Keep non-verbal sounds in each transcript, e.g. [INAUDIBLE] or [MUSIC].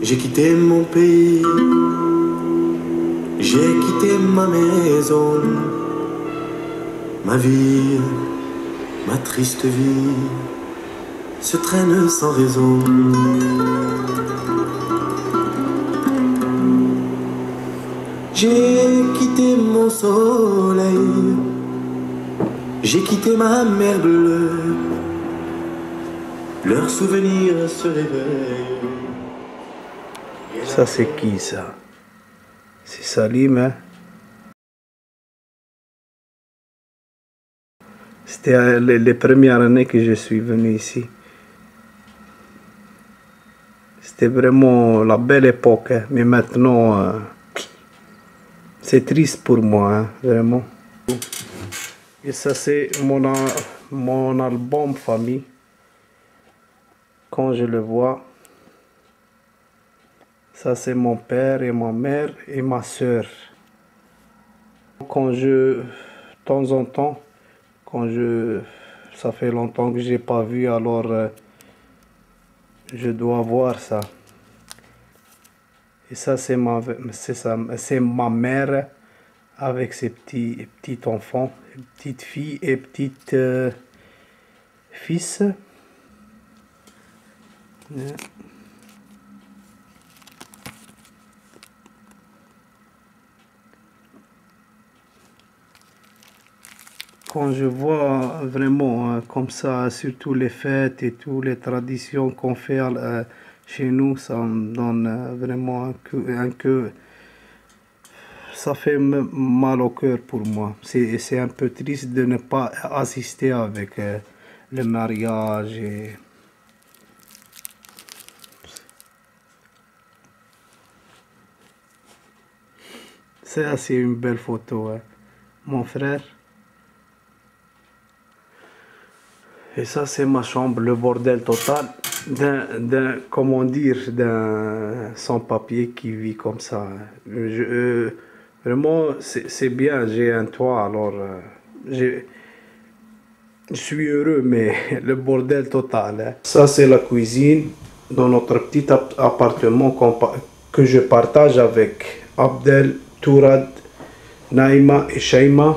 J'ai quitté mon pays, j'ai quitté ma maison, ma vie, ma triste vie se traîne sans raison. J'ai quitté mon soleil, j'ai quitté ma mer bleue, leurs souvenirs se réveillent. Ça, c'est qui ça? C'est Salim, hein? C'était euh, les, premières années que je suis venu ici. C'était vraiment la belle époque, hein. mais maintenant, euh, c'est triste pour moi, hein, vraiment. Et ça, c'est mon, mon album famille. Quand je le vois, ça, c'est mon père et ma mère et ma soeur. Quand je, de temps en temps, quand je, ça fait longtemps que j'ai pas vu, alors euh, je dois voir ça. Et ça, c'est ma, c'est ma mère avec ses petits, petits enfants, petites filles et petites euh, fils. Quand je vois vraiment hein, comme ça, surtout les fêtes et toutes les traditions qu'on fait euh, chez nous, ça me donne euh, vraiment un cœur- ça fait mal au cœur pour moi. C'est un peu triste de ne pas assister avec euh, le mariage et ça c'est une belle photo. hein. Mon frère. Et ça, c'est ma chambre, le bordel total d'un, comment dire, d'un sans-papier qui vit comme ça. Euh, vraiment, c'est, bien, j'ai un toit, alors euh, je suis heureux, mais [LAUGHS] le bordel total. hein. Ça, c'est la cuisine dans notre petit ap- appartement que je partage avec Abdel, Tourad, Naïma et Shaima.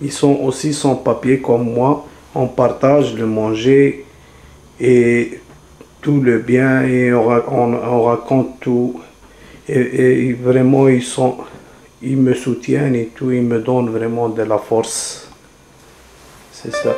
Ils sont aussi sans papier comme moi. On partage le manger et tout le bien et on, ra- on- on raconte tout. Et, et vraiment, ils, sont, ils me soutiennent et tout. Ils me donnent vraiment de la force. C'est ça.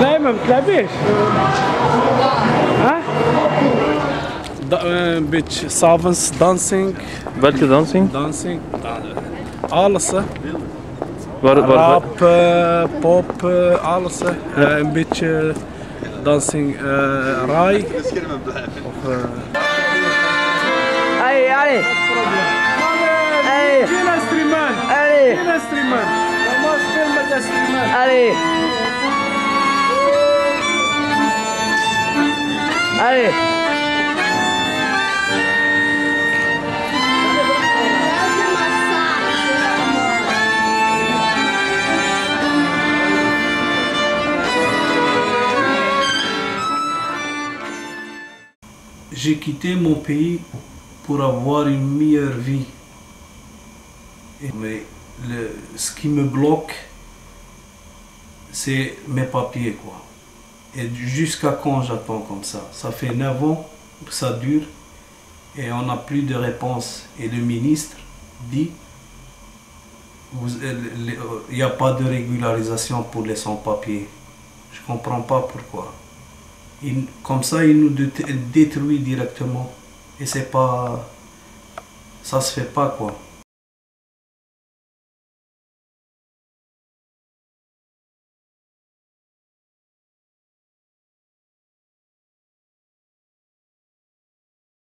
Dajmem klawisz. Ha? Da, e, dancing. Belki dancing? Dancing. Ağlasa. Waar, waar, Rap, eh, pop, eh, alles. Eh, een beetje dansing Rai. Of, Hey, hey! Hey! Allee! streamer! J'ai quitté mon pays pour avoir une meilleure vie. Mais ce qui me bloque, c'est mes papiers, quoi. Et jusqu'à quand j'attends comme ça? Ça fait 9 ans que ça dure et on n'a plus de réponse. Et le ministre dit euh, euh, il n'y a pas de régularisation pour les sans-papiers. Je comprends pas pourquoi. Comme ça, il nous dé- détruit directement. Et c'est pas. Ça se fait pas quoi.